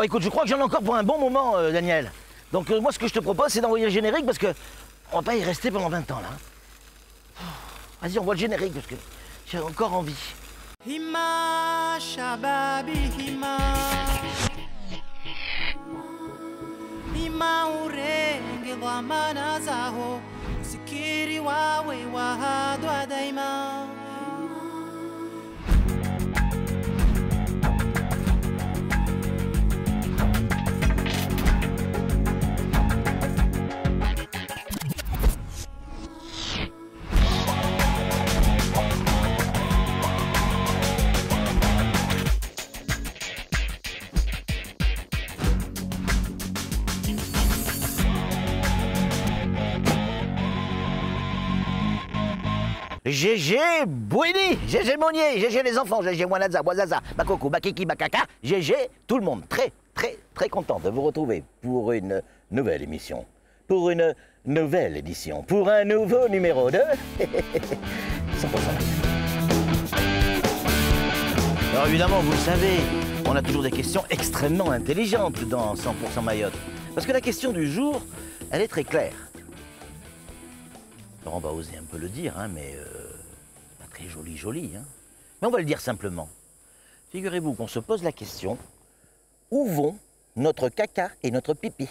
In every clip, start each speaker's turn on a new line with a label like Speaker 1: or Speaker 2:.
Speaker 1: Bon, écoute, je crois que j'en ai encore pour un bon moment, euh, Daniel. Donc, euh, moi, ce que je te propose, c'est d'envoyer le générique parce que on va pas y rester pendant 20 ans, là. Vas-y, on voit le générique parce que j'ai encore envie.
Speaker 2: daima
Speaker 1: GG Bouini, GG Monnier, GG les enfants, GG Wanaza, Wazaza, Bakoko, Bakiki, Bakaka, GG tout le monde. Très, très, très content de vous retrouver pour une nouvelle émission. Pour une nouvelle édition. Pour un nouveau numéro de 100% Alors évidemment, vous le savez, on a toujours des questions extrêmement intelligentes dans 100% Mayotte. Parce que la question du jour, elle est très claire. Alors on va oser un peu le dire, hein, mais euh, très joli, joli. hein. Mais on va le dire simplement. Figurez-vous qu'on se pose la question où vont notre caca et notre pipi?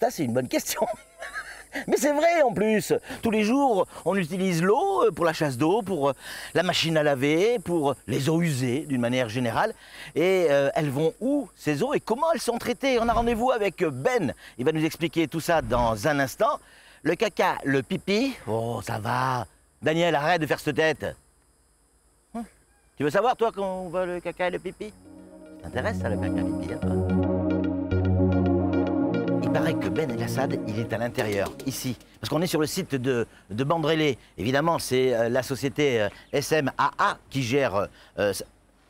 Speaker 1: Ça, c'est une bonne question. Mais c'est vrai en plus. Tous les jours, on utilise l'eau euh, pour la chasse d'eau, pour euh, la machine à laver, pour les eaux usées d'une manière générale. Et euh, elles vont où ces eaux et comment elles sont traitées? On a rendez-vous avec Ben. Il va nous expliquer tout ça dans un instant. Le caca, le pipi? Oh, ça va. Daniel, arrête de faire cette tête. Tu veux savoir, toi, qu'on va le caca et le pipi? Ça t'intéresse, ça, le caca et le pipi, hein, il paraît que Ben El Assad, il est à l'intérieur, ici. Parce qu'on est sur le site de, de Bandrélé. Évidemment, c'est euh, la société euh, SMAA qui gère. euh,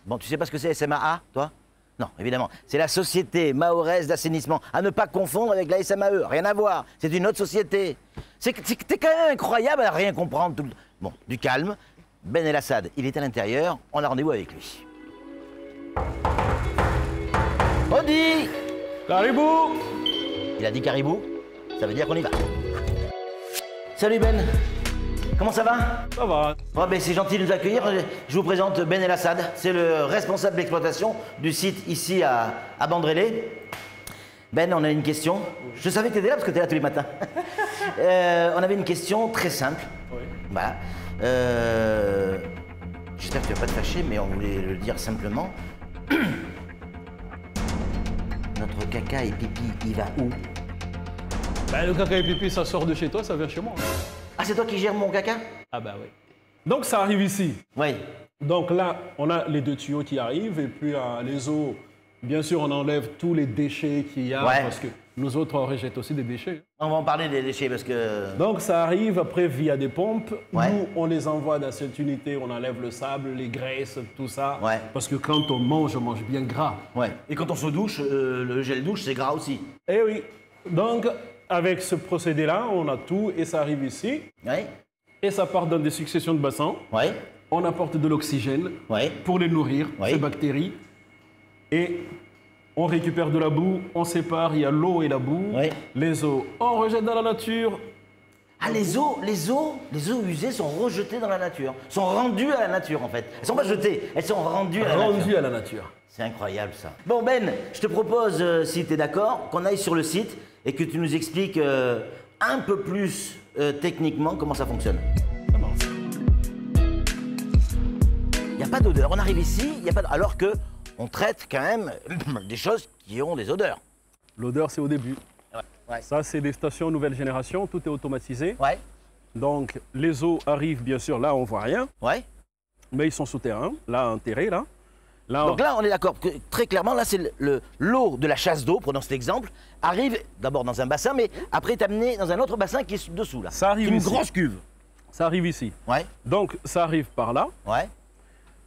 Speaker 1: bon, tu sais pas ce que c'est SMAA, toi? Non, évidemment. C'est la société mahoraise d'assainissement. À ne pas confondre avec la SMAE. Rien à voir. C'est une autre société. C'est quand même incroyable à rien comprendre. Bon, du calme. Ben El Assad, il est à l'intérieur. On a rendez-vous avec lui. Odi
Speaker 3: Caribou
Speaker 1: Il a dit caribou, ça veut dire qu'on y va. Salut Ben, comment ça va?
Speaker 3: Ça va.
Speaker 1: Oh, ben, C'est gentil de nous accueillir. Je vous présente Ben El Assad, c'est le responsable d'exploitation du site ici à, à Bandrélé. Ben, on a une question. Je savais que tu étais là parce que tu es là tous les matins. Euh, on avait une question très simple.
Speaker 3: Oui.
Speaker 1: Voilà. Euh, J'espère que tu vas pas te fâcher, mais on voulait le dire simplement. Notre caca et pipi, il va où?
Speaker 3: Ben, le caca et pipi, ça sort de chez toi, ça vient chez moi.
Speaker 1: Ah, c'est toi qui gères mon caca?
Speaker 3: Ah bah oui. Donc ça arrive ici.
Speaker 1: Oui.
Speaker 3: Donc là, on a les deux tuyaux qui arrivent et puis euh, les eaux. Bien sûr, on enlève tous les déchets qu'il y a
Speaker 1: Ouais.
Speaker 3: parce que nous autres, on rejette aussi des déchets.
Speaker 1: On va en parler des déchets parce que.
Speaker 3: Donc ça arrive après via des pompes.
Speaker 1: Ouais.
Speaker 3: Nous, on les envoie dans cette unité, on enlève le sable, les graisses, tout ça.
Speaker 1: Ouais.
Speaker 3: Parce que quand on mange, on mange bien gras.
Speaker 1: Ouais. Et quand on se douche, euh, le gel douche, c'est gras aussi.
Speaker 3: Eh oui. Donc, avec ce procédé-là, on a tout et ça arrive ici.
Speaker 1: Oui.
Speaker 3: Et ça part dans des successions de bassins.
Speaker 1: Oui.
Speaker 3: On apporte de l'oxygène
Speaker 1: Oui.
Speaker 3: pour les nourrir, ces bactéries. Et on récupère de la boue, on sépare, il y a l'eau et la boue.
Speaker 1: Oui.
Speaker 3: Les eaux, on rejette dans la nature.
Speaker 1: Ah, les eaux, les eaux, les eaux usées sont rejetées dans la nature. Sont rendues à la nature, en fait. Elles sont pas jetées, elles sont rendues à la nature.
Speaker 3: rendues à la nature.
Speaker 1: C'est incroyable, ça. Bon, Ben, je te propose, euh, si tu es d'accord, qu'on aille sur le site et que tu nous expliques euh, un peu plus euh, techniquement comment ça fonctionne. Il n'y a pas d'odeur. On arrive ici, il y a pas alors que on traite quand même des choses qui ont des odeurs.
Speaker 3: L'odeur, c'est au début.
Speaker 1: Ouais. Ouais.
Speaker 3: Ça, c'est des stations nouvelle génération, tout est automatisé.
Speaker 1: Ouais.
Speaker 3: Donc, les eaux arrivent, bien sûr, là, on voit rien,
Speaker 1: Ouais.
Speaker 3: mais ils sont souterrains, là, enterrés, là. Là,
Speaker 1: Donc là, on est d'accord très clairement, là, c'est le- le- l'eau de la chasse d'eau, prenons cet exemple, arrive d'abord dans un bassin, mais après est amenée dans un autre bassin qui est dessous, là.
Speaker 3: Ça arrive
Speaker 1: Une
Speaker 3: ici.
Speaker 1: grosse cuve.
Speaker 3: ça arrive ici.
Speaker 1: Ouais,
Speaker 3: Donc, ça arrive par là.
Speaker 1: ouais,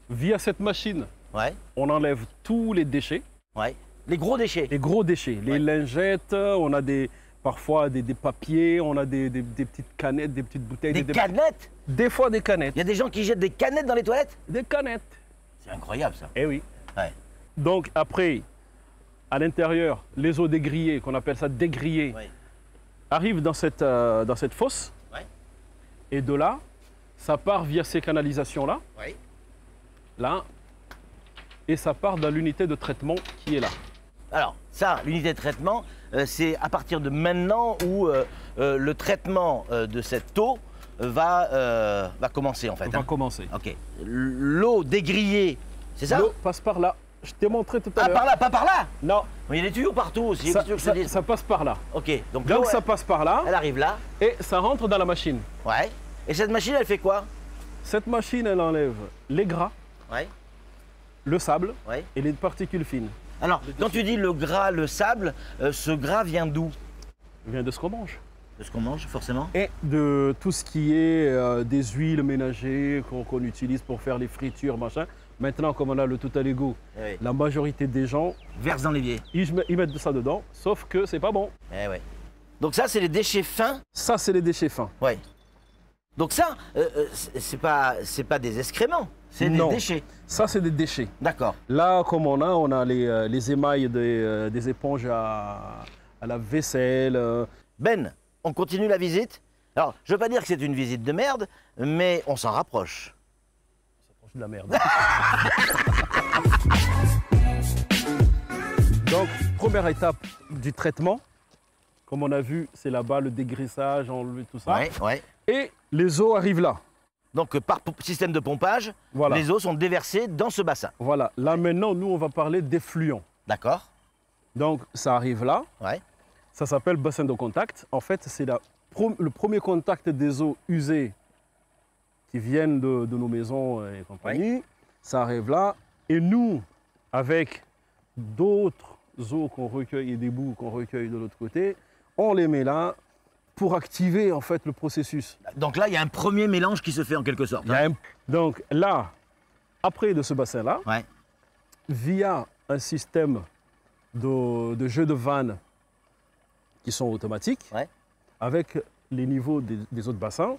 Speaker 3: Via cette machine,
Speaker 1: ouais,
Speaker 3: on enlève tous les déchets,
Speaker 1: ouais. Les gros déchets.
Speaker 3: les gros déchets, les
Speaker 1: Ouais.
Speaker 3: lingettes, on a des, parfois des, des papiers, on a des, des- des petites canettes, des petites bouteilles.
Speaker 1: Des
Speaker 3: des,
Speaker 1: canettes?
Speaker 3: des fois des canettes.
Speaker 1: Il y a des gens qui jettent des canettes dans les toilettes?
Speaker 3: Des canettes.
Speaker 1: C'est incroyable, ça.
Speaker 3: Eh oui.
Speaker 1: Ouais.
Speaker 3: Donc après, à l'intérieur, les eaux dégrillées, qu'on appelle ça dégrillées,
Speaker 1: Ouais.
Speaker 3: arrivent dans cette, euh, dans cette fosse.
Speaker 1: Ouais.
Speaker 3: Et de là, ça part via ces canalisations-là, là, et ça part dans l'unité de traitement qui est là.
Speaker 1: Alors, ça, l'unité de traitement, euh, c'est à partir de maintenant où euh, euh, le traitement de cette eau va, va commencer en fait.
Speaker 3: Va
Speaker 1: hein.
Speaker 3: commencer.
Speaker 1: Ok. L'eau dégrillée, c'est ça?
Speaker 3: L'eau passe par là. Je t'ai montré tout à
Speaker 1: Ah,
Speaker 3: l'heure.
Speaker 1: par là, pas par là?
Speaker 3: Non,
Speaker 1: Mais Il y a des tuyaux partout aussi.
Speaker 3: ça,
Speaker 1: que
Speaker 3: passe par là.
Speaker 1: Ok, donc
Speaker 3: ça
Speaker 1: elle,
Speaker 3: passe par là
Speaker 1: elle arrive là.
Speaker 3: et ça rentre dans la machine.
Speaker 1: Ouais. Et cette machine, elle fait quoi?
Speaker 3: Cette machine, elle enlève les gras,
Speaker 1: Ouais.
Speaker 3: Le sable et les particules fines.
Speaker 1: Alors, quand tu dis le gras, le sable, euh, ce gras vient d'où?
Speaker 3: Il vient de ce qu'on mange.
Speaker 1: De ce qu'on mange, forcément
Speaker 3: Et de tout ce qui est euh, des huiles ménagères qu'on utilise pour faire les fritures, machin. Maintenant, comme on a le tout à l'ego,
Speaker 1: Eh oui.
Speaker 3: la majorité des gens,
Speaker 1: Verse dans l'évier.
Speaker 3: ils, ils mettent ça dedans, sauf que c'est pas bon.
Speaker 1: Eh ouais. Donc ça, c'est les déchets fins?
Speaker 3: Ça, c'est les déchets fins.
Speaker 1: Ouais. Donc ça, euh, c'est c'est pas, c'est pas des excréments, c'est des déchets.
Speaker 3: Ça, c'est des déchets.
Speaker 1: D'accord.
Speaker 3: Là, comme on a, on a les, euh, les émails des, euh, des éponges à, à la vaisselle. euh.
Speaker 1: Ben, on continue la visite Alors, je veux pas dire que c'est une visite de merde, mais on s'en rapproche.
Speaker 3: C'est de la merde. Donc, première étape du traitement, comme on a vu, c'est là-bas le dégraissage, enlever tout ça.
Speaker 1: Ouais, ouais.
Speaker 3: Et les eaux arrivent là.
Speaker 1: Donc, euh, par système de pompage,
Speaker 3: Voilà.
Speaker 1: les eaux sont déversées dans ce bassin.
Speaker 3: Voilà. Là maintenant, nous, on va parler d'effluents.
Speaker 1: D'accord
Speaker 3: Donc, ça arrive là.
Speaker 1: Ouais.
Speaker 3: Ça s'appelle bassin de contact. En fait, c'est le premier contact des eaux usées qui viennent de, de nos maisons et compagnie. Ça arrive là. Et nous, avec d'autres eaux qu'on recueille et des bouts qu'on recueille de l'autre côté, on les met là pour activer en fait le processus.
Speaker 1: Donc là, il y a un premier mélange qui se fait en quelque sorte.
Speaker 3: Un- Donc là, après de ce bassin-là,
Speaker 1: Ouais.
Speaker 3: via un système de, de jeux de vannes qui sont automatiques,
Speaker 1: Ouais.
Speaker 3: avec les niveaux des, des autres bassins.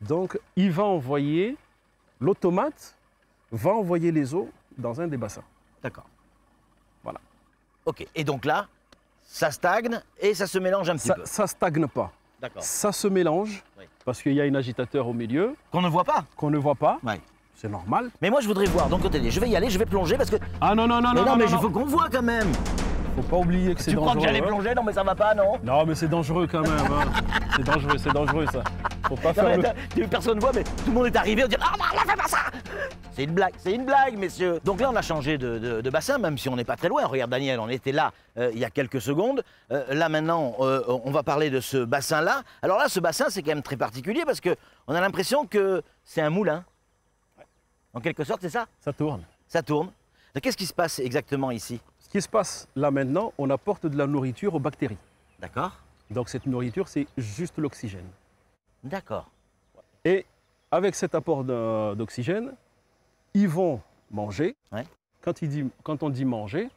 Speaker 3: Donc, il va envoyer, l'automate va envoyer les eaux dans un des bassins.
Speaker 1: D'accord.
Speaker 3: Voilà.
Speaker 1: Ok. Et donc là, ça stagne et ça se mélange un petit
Speaker 3: Ça
Speaker 1: peu.
Speaker 3: ne stagne pas. Ça se mélange
Speaker 1: Oui.
Speaker 3: parce qu'il y a un agitateur au milieu
Speaker 1: Qu'on ne voit pas.
Speaker 3: qu'on ne voit pas.
Speaker 1: Ouais.
Speaker 3: C'est normal.
Speaker 1: Mais moi, je voudrais voir. Donc, côté, je vais y aller, je vais plonger parce que.
Speaker 3: Ah non, non, non,
Speaker 1: mais
Speaker 3: non,
Speaker 1: non,
Speaker 3: non,
Speaker 1: mais il faut qu'on voit quand même.
Speaker 3: faut pas oublier que c'est
Speaker 1: Tu crois
Speaker 3: dangereux.
Speaker 1: que j'allais
Speaker 3: hein.
Speaker 1: plonger? Non, mais ça va pas, non?
Speaker 3: Non, mais c'est dangereux quand même. hein. c'est dangereux, c'est dangereux ça. Faut pas faire le...
Speaker 1: personne ne voit, mais tout le monde est arrivé, on dit Ah non, là, fais pas ça C'est une blague, c'est une blague, messieurs. Donc là, on a changé de, de- de bassin, même si on n'est pas très loin. Regarde, Daniel, on était là euh, il y a quelques secondes. Euh, là, maintenant, euh, on va parler de ce bassin-là. Alors là, ce bassin, c'est quand même très particulier parce qu'on a l'impression que c'est un moulin. En quelque sorte, c'est ça?
Speaker 3: Ça tourne.
Speaker 1: Ça tourne. Qu'est-ce qui se passe exactement ici?
Speaker 3: Ce qui se passe là maintenant, on apporte de la nourriture aux bactéries.
Speaker 1: D'accord
Speaker 3: Donc cette nourriture, c'est juste l'oxygène.
Speaker 1: D'accord.
Speaker 3: Et avec cet apport d'oxygène, ils vont manger.
Speaker 1: Ouais.
Speaker 3: Quand, il dit- quand on dit manger,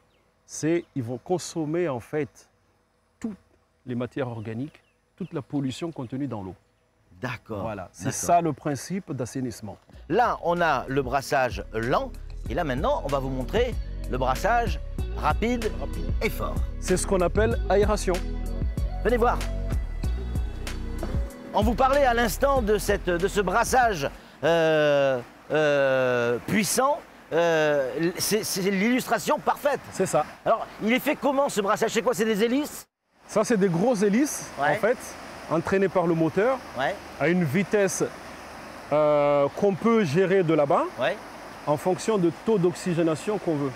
Speaker 3: c'est ils vont consommer en fait toutes les matières organiques, toute la pollution contenue dans l'eau.
Speaker 1: D'accord.
Speaker 3: Voilà, c'est ça le principe d'assainissement.
Speaker 1: Là, on a le brassage lent. Et là, maintenant, on va vous montrer le brassage rapide, et fort.
Speaker 3: C'est ce qu'on appelle aération.
Speaker 1: Venez voir. On vous parlait à l'instant de, cette- de ce brassage euh, euh, puissant. Euh, c'est l'illustration parfaite.
Speaker 3: C'est ça.
Speaker 1: Alors, il est fait comment ce brassage? C'est quoi? C'est des hélices?
Speaker 3: Ça, c'est des grosses hélices,
Speaker 1: Ouais.
Speaker 3: en fait, entraînées par le moteur
Speaker 1: Ouais,
Speaker 3: à une vitesse qu'on peut gérer de là-bas
Speaker 1: ouais.
Speaker 3: en fonction de taux d'oxygénation qu'on veut.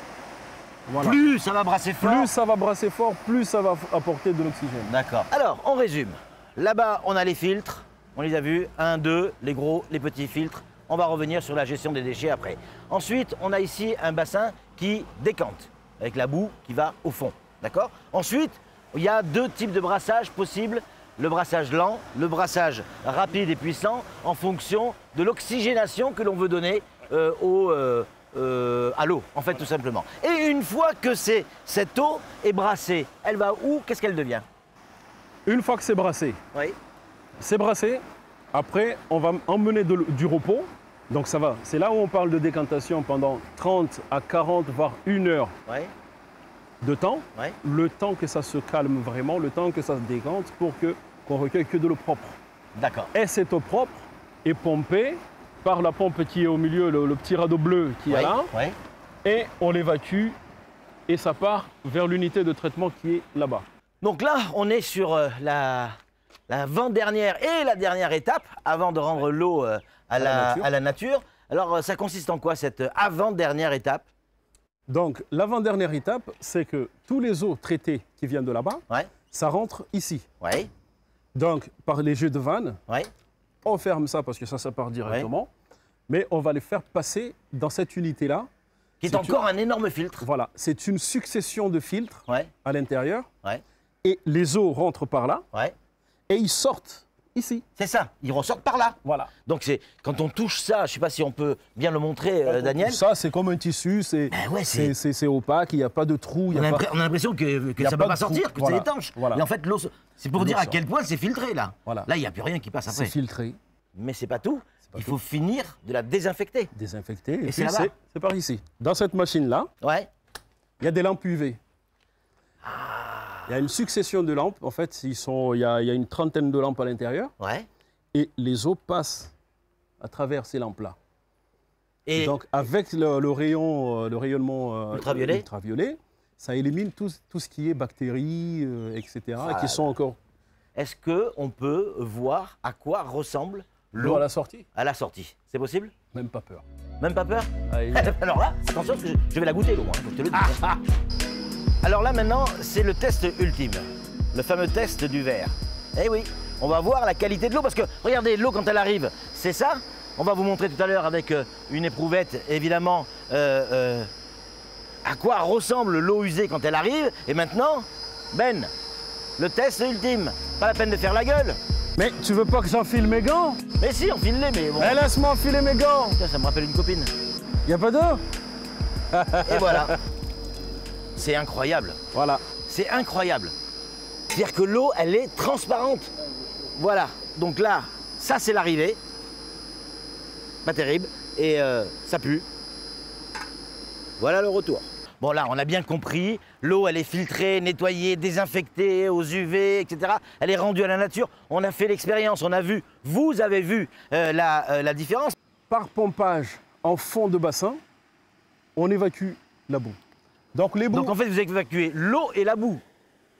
Speaker 3: Voilà.
Speaker 1: Plus ça va brasser fort.
Speaker 3: Plus ça va brasser fort, plus ça va apporter de l'oxygène.
Speaker 1: D'accord. Alors, on résume. Là-bas, on a les filtres. On les a vus. Un, deux, les gros, les petits filtres. On va revenir sur la gestion des déchets après. Ensuite, on a ici un bassin qui décante, avec la boue qui va au fond. D'accord? Ensuite, il y a deux types de brassage possibles. Le brassage lent, le brassage rapide et puissant, en fonction de l'oxygénation que l'on veut donner euh, euh, euh, à l'eau, en fait, tout simplement. Et une fois que cette eau est brassée, elle va où? Qu'est-ce qu'elle devient?
Speaker 3: Une fois que c'est brassé,
Speaker 1: Oui.
Speaker 3: c'est brassé. Après, on va emmener de du repos. Donc ça va. C'est là où on parle de décantation pendant 30 à 40, voire une heure.
Speaker 1: Oui.
Speaker 3: de temps, le temps que ça se calme vraiment, le temps que ça se décante pour que qu'on recueille que de l'eau propre.
Speaker 1: D'accord.
Speaker 3: Et cette eau propre est pompée par la pompe qui est au milieu, le, le petit radeau bleu qui est là, et on l'évacue et ça part vers l'unité de traitement qui est là-bas.
Speaker 1: Donc là, on est sur euh, la, l'avant-dernière et la dernière étape avant de rendre l'eau euh, à,
Speaker 3: la
Speaker 1: la,
Speaker 3: nature.
Speaker 1: à la nature. Alors, euh, ça consiste en quoi cette avant-dernière étape?
Speaker 3: Donc l'avant-dernière étape, c'est que tous les eaux traitées qui viennent de là-bas,
Speaker 1: Ouais,
Speaker 3: ça rentre ici.
Speaker 1: ouais,
Speaker 3: Donc par les jets de vanne,
Speaker 1: ouais.
Speaker 3: on ferme ça parce que ça, ça part directement. Mais on va les faire passer dans cette unité-là.
Speaker 1: Qui est encore un énorme filtre.
Speaker 3: Voilà, c'est une succession de filtres à l'intérieur.
Speaker 1: ouais,
Speaker 3: Et les eaux rentrent par là
Speaker 1: ouais.
Speaker 3: et ils sortent ici.
Speaker 1: C'est ça, ils ressortent par là.
Speaker 3: Voilà.
Speaker 1: Donc c'est quand on touche ça, je sais pas si on peut bien le montrer, euh, Daniel.
Speaker 3: Ça, c'est comme un tissu, c'est
Speaker 1: Ben ouais, c'est-
Speaker 3: c'est- c'est- c'est opaque, il n'y a pas de trou. y
Speaker 1: On
Speaker 3: a
Speaker 1: a,
Speaker 3: pas-
Speaker 1: l'impr- on a l'impression que, ça ne peut pas
Speaker 3: trou.
Speaker 1: sortir, que
Speaker 3: Voilà.
Speaker 1: c'est étanche.
Speaker 3: Voilà.
Speaker 1: Mais en fait, l'eau, c'est pour dire à quel point c'est filtré là.
Speaker 3: Voilà.
Speaker 1: Là, il n'y a plus rien qui passe
Speaker 3: C'est
Speaker 1: après.
Speaker 3: filtré,
Speaker 1: Mais c'est pas tout.
Speaker 3: pas
Speaker 1: Il
Speaker 3: tout.
Speaker 1: faut finir de la désinfecter.
Speaker 3: désinfecté. Et,
Speaker 1: c'est là-bas
Speaker 3: c'est c'est par ici. Dans cette machine-là,
Speaker 1: Ouais.
Speaker 3: il y a des lampes UV. Il y a une succession de lampes. En fait, ils sont, il, y a, il y a une trentaine de lampes à l'intérieur.
Speaker 1: Ouais.
Speaker 3: Et les eaux passent à travers ces lampes-là.
Speaker 1: Et
Speaker 3: Donc, avec le, le rayon, euh, le rayonnement euh,
Speaker 1: Ultraviolet.
Speaker 3: ultraviolet, ça élimine tout, tout ce qui est bactéries, euh, etc.,
Speaker 1: Ah,
Speaker 3: et qui sont encore
Speaker 1: est-ce que on peut voir à quoi ressemble
Speaker 3: l'eau à la sortie.
Speaker 1: à la sortie C'est possible?
Speaker 3: Même pas peur.
Speaker 1: Même pas peur?
Speaker 3: Allez.
Speaker 1: Alors là, attention, parce que je, vais la goûter l'eau, hein, je te le. Alors là maintenant, c'est le test ultime, le fameux test du verre. Eh oui, on va voir la qualité de l'eau parce que regardez, l'eau quand elle arrive, c'est ça. On va vous montrer tout à l'heure avec euh, une éprouvette, évidemment, euh, euh, à quoi ressemble l'eau usée quand elle arrive. Et maintenant, Ben, le test ultime. Pas la peine de faire la gueule.
Speaker 3: Mais tu veux pas que j'enfile mes gants?
Speaker 1: Mais si, on file les, mais bon.
Speaker 3: Eh, Laisse-moi enfiler mes gants
Speaker 1: Putain, ça me rappelle une copine.
Speaker 3: N'y a pas d'eau?
Speaker 1: Et voilà. C'est incroyable.
Speaker 3: Voilà.
Speaker 1: C'est incroyable. C'est-à-dire que l'eau, elle est transparente. Voilà. Donc là, ça c'est l'arrivée. Pas terrible. Et euh, ça pue. Voilà le retour. Bon là, on a bien compris. L'eau, elle est filtrée, nettoyée, désinfectée aux UV, etc. Elle est rendue à la nature. On a fait l'expérience, on a vu. Vous avez vu euh, la, euh, la différence.
Speaker 3: Par pompage en fond de bassin, on évacue la boue. Donc les boues,
Speaker 1: Donc en fait, vous évacuez l'eau et la boue.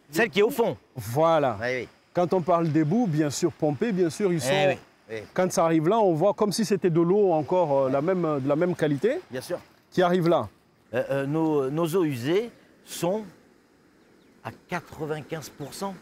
Speaker 1: Celle qui est au fond.
Speaker 3: voilà.
Speaker 1: Oui, oui.
Speaker 3: Quand on parle des boues, bien sûr pompées, bien sûr ils sont.
Speaker 1: Eh oui, oui,
Speaker 3: Quand ça arrive là, on voit comme si c'était de l'eau encore euh, la même, de la même qualité
Speaker 1: bien sûr.
Speaker 3: qui arrive là.
Speaker 1: Euh, euh, nos, nos eaux usées sont à 95%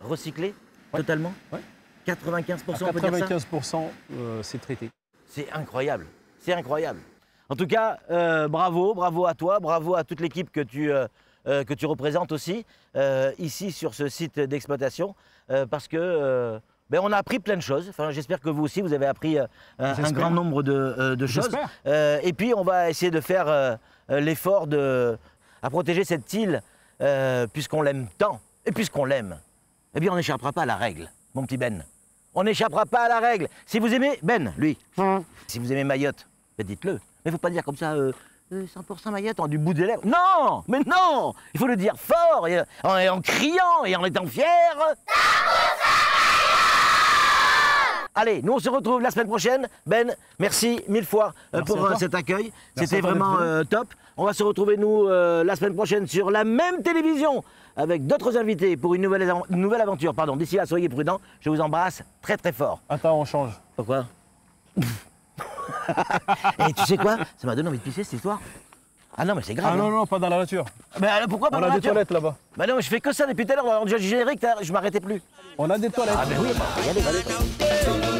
Speaker 1: recyclées totalement
Speaker 3: Ouais.
Speaker 1: 95%
Speaker 3: À
Speaker 1: on peut dire ça?
Speaker 3: 95%, euh, c'est traité.
Speaker 1: C'est incroyable. C'est incroyable. En tout cas, euh, bravo, bravo à toi, bravo à toute l'équipe que tu, euh, euh, que tu représentes aussi euh, ici sur ce site d'exploitation euh, parce que euh, ben, on a appris plein de choses. Enfin, j'espère que vous aussi vous avez appris euh, un, grand nombre de, euh, de choses. Euh, et puis on va essayer de faire l'effort de à protéger cette île euh, puisqu'on l'aime tant et puisqu'on l'aime. Eh bien, on n'échappera pas à la règle, mon petit Ben. On n'échappera pas à la règle. Si vous aimez Ben, lui, si vous aimez Mayotte, ben dites-le. Mais il faut pas dire comme ça. euh, euh, 100% Mayotte en du bout des lèvres. Non, mais non Il faut le dire fort, et, en, et en criant et en étant fier. Allez, nous on se retrouve la semaine prochaine. Ben, merci mille fois euh,
Speaker 3: Merci
Speaker 1: pour
Speaker 3: à
Speaker 1: euh,
Speaker 3: toi.
Speaker 1: cet accueil.
Speaker 3: Merci
Speaker 1: C'était
Speaker 3: à toi d'être
Speaker 1: vraiment
Speaker 3: venu.
Speaker 1: euh, top. On va se retrouver nous euh, la semaine prochaine sur la même télévision avec d'autres invités pour une nouvelle, avan- une nouvelle aventure. Pardon. D'ici là, soyez prudents. Je vous embrasse très très fort.
Speaker 3: Attends, on change.
Speaker 1: Pourquoi? Et tu sais quoi Ça m'a donné envie de pisser cette histoire. Ah non, mais c'est grave.
Speaker 3: Ah non,
Speaker 1: hein.
Speaker 3: non, pas dans la nature.
Speaker 1: Mais alors, pourquoi pas
Speaker 3: On
Speaker 1: dans
Speaker 3: a
Speaker 1: la
Speaker 3: des
Speaker 1: nature
Speaker 3: toilettes là-bas.
Speaker 1: Bah non, je fais que ça depuis tout à l'heure. Dans le générique, t'as- je m'arrêtais plus.
Speaker 3: On a des toilettes.
Speaker 1: Ah, mais oui, bah, regardez, regardez.